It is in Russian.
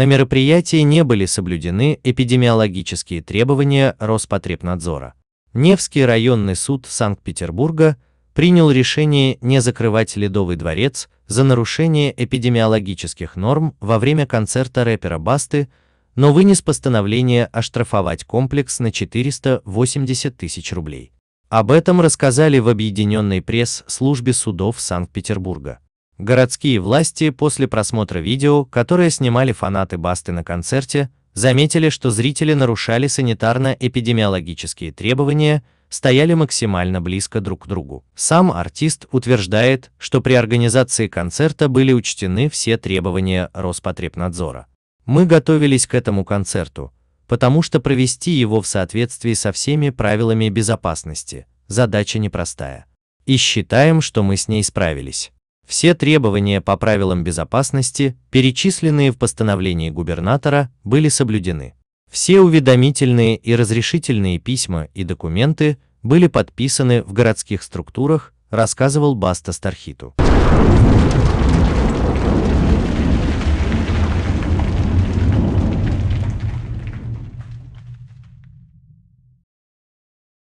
На мероприятии не были соблюдены эпидемиологические требования Роспотребнадзора. Невский районный суд Санкт-Петербурга принял решение не закрывать Ледовый дворец за нарушение эпидемиологических норм во время концерта рэпера Басты, но вынес постановление оштрафовать комплекс на 480 тысяч рублей. Об этом рассказали в объединенной пресс-службе судов Санкт-Петербурга. Городские власти после просмотра видео, которое снимали фанаты Басты на концерте, заметили, что зрители нарушали санитарно-эпидемиологические требования, стояли максимально близко друг к другу. Сам артист утверждает, что при организации концерта были учтены все требования Роспотребнадзора. Мы готовились к этому концерту, потому что провести его в соответствии со всеми правилами безопасности – задача непростая. И считаем, что мы с ней справились. Все требования по правилам безопасности, перечисленные в постановлении губернатора, были соблюдены. Все уведомительные и разрешительные письма и документы были подписаны в городских структурах, рассказывал Баста Стархиту.